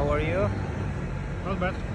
How are you? Not bad.